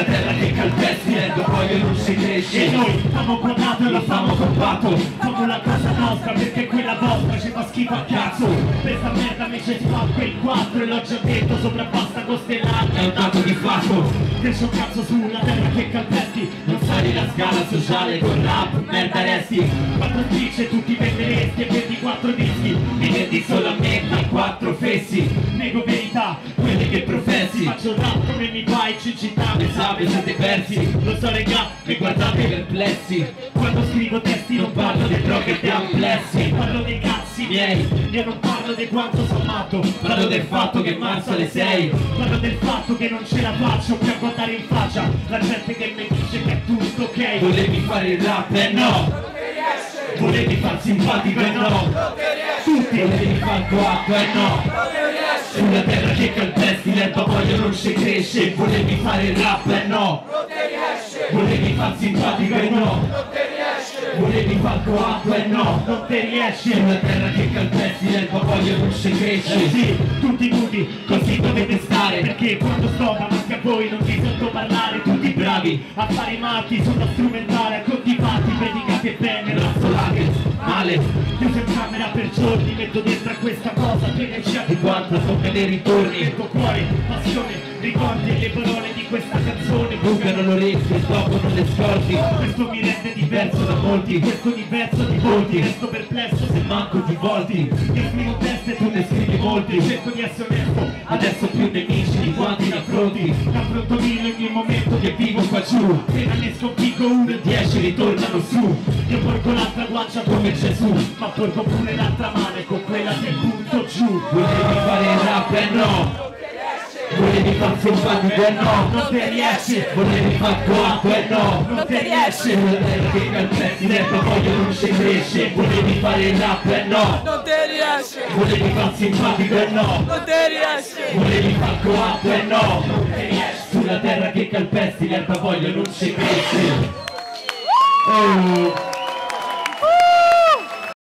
sulla terra che calpesti l'erba poi non si cresce. E noi famo quadrato e lo famo compatto Famo la casa nostra perché quella vostra ci fa schifo a cazzo. Questa merda mi ci fa quel 4 e l'ho già detto sopra pasta costellata È un dato di fatto. Cresce un cazzo sulla terra che calpesti. Non sali la scala sociale con rap, merda resti. Quattro dice tu ti venderesti e vendi quattro dischi. Mi vendi solamente a quattro fessi. Nego verità Quelli che professi Faccio rap come mi fai cincità Ne sape siete persi. Lo so regà Mi guardate perplessi. Quando scrivo testi Non parlo dei droghe e amplessi Parlo dei cazzi Miei. Io non parlo di quanto sono matto. Parlo del fatto che marzo alle 6 Parlo del fatto che non ce la faccio per guardare in faccia. La gente che mi dice che è tutto ok. Volevi fare il rap? E no. Volevi far simpatico? E no Volevi far coatto e no. Sulla terra che calpesti l'erba poi non si cresce. Volevi fare il rap e no. Volevi far simpatico e no. Volevi far coatto e no. Non ti riesci. Sulla terra che calpesti l'erba poi non si Eh cresce sì, tutti nudi, Così dovete stare. Perché quando sto davanti a voi non ti sento parlare. Tutti bravi a fare i matti sulla strumentale A conti fatti, Razzolate, male Chiuso in camera per giorni, metto dentro a questa cosa che ne c'è Di quanto so che ne ritorni. Metto cuore, passione, ricordi le parole di questa canzone. Bucano l'orecchio e dopo non le scordi. Questo mi rende diverso da molti Questo universo di molti. Resto perplesso se Manco di volti. Io scrivo teste Tu ne scrivi molti. Cerco di essere onesto Adesso più nemici quanti affronti? Affronto mille ogni momento Che vivo qua giù. Appena ne sconfiggo uno e Dieci ritornano su. Io porgo l'altra guancia come Gesù Ma porgo pure l'altra mano e con quella ti butto giù. Volevi fare il rap e no. Volevi far simpatico e no. Non ti riesci. Volevi far coatto e no. Non ti riesci. Sulla terra che l'erba poi non si cresce Volevi fare il rap e no. Non ti riesce, Volevi far simpatico e no. Non ti riesce. Volevi far coatto e no. Sulla terra che calpesti l'erba poi non si cresce Oh